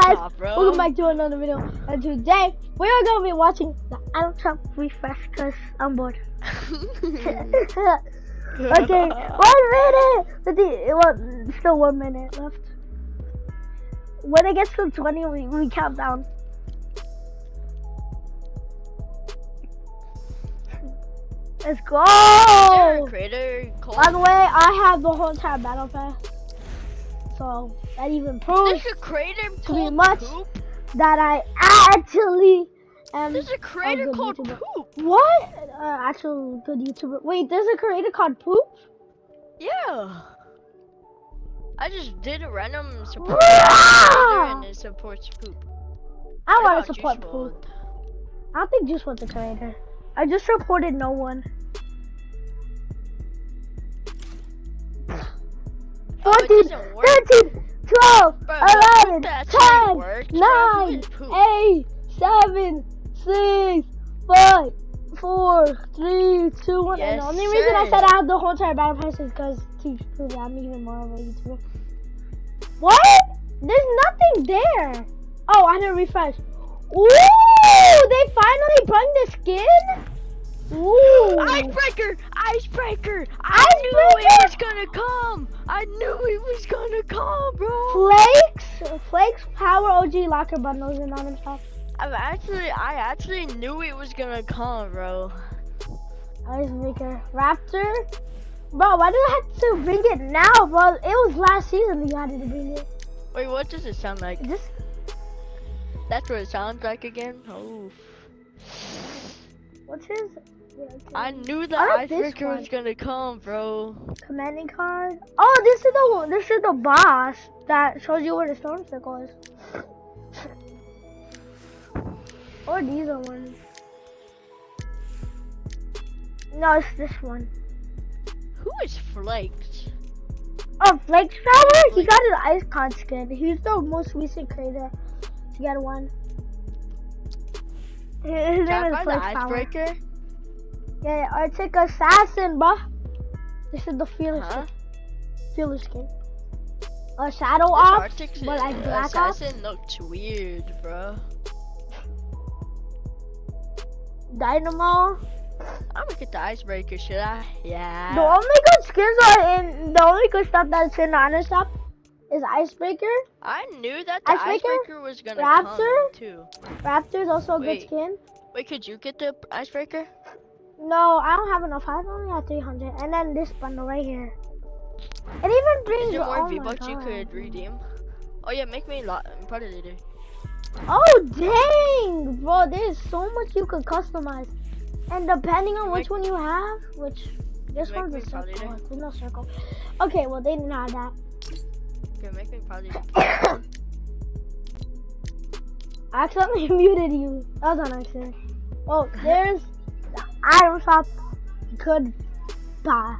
guys, welcome back to another video. And today we are gonna be watching the item shop refresh because I'm bored. okay, one minute. The, still one minute left. When it gets to 20, we, we count down. Let's go! Is there a creator? By the way, I have the whole entire battle pass. So that even proves There's a called much- Poop. that I actually am There's a creator good called YouTuber. Poop. what? Uh, actual good YouTuber. Wait, there's a creator called Poop. Yeah. I just did a random support and it supports Poop. I want to support Poop. I don't think Juice was the creator. I just reported no one. 14, 13, 12, Bro, 11, 10, how it works, bro. 9, Look at Poop. 8, 7, 6, 5, 4, 3, 2, 1. and the only reason I said I have the whole entire battle pass is because Teach proved I'm even more of a YouTuber. What? There's nothing there. Oh, I didn't refresh. Ooh, they finally brought the skin? Ooh. Icebreaker! Icebreaker! I knew it was gonna come! I knew it was gonna come, bro! Flakes, Flakes Power OG Locker Bundles in on shop. I've actually, I actually knew it was gonna come, bro. Icebreaker. Raptor. Bro, why do I have to bring it now, bro? It was last season that you had to bring it. Wait, what does it sound like? This That's what it sounds like again? Oh. What's his I knew the this icebreaker was gonna come, bro. commanding card? Oh, this is the this is the boss that shows you where the storm circle is. Or these are ones. No, it's this one. Who is Flakes? Oh, Flakes Power? He got an icon skin. He's the most recent creator to get one. His name is find the Flakes Power. icebreaker? Yeah, Arctic Assassin, bruh. This is the fearless, Huh? fearless skin. A Shadow This Ops, Arctic but like Black Ops. Assassin looked weird, bro. Dynamo. I'm gonna get the icebreaker, should I? Yeah. The only good skins are in, the only good stuff that's in the honor shop is Icebreaker. I knew that the Icebreaker? icebreaker was gonna Raptor? come too. Raptor is also a good skin. Wait, could you get the icebreaker? No, I don't have enough. I only have 300. And then this bundle right here. It even brings Is there more oh V-Bucks you could redeem? Oh yeah, make me a lot um, part of leader. Oh dang, bro! There's so much you could customize, and depending on which Make- one you have, which this one's a circle. There's no circle. Okay, well they didn't have that. Okay, make me part leader. I accidentally muted you. That was on accident. Oh, there's the item shop. Good. Bye.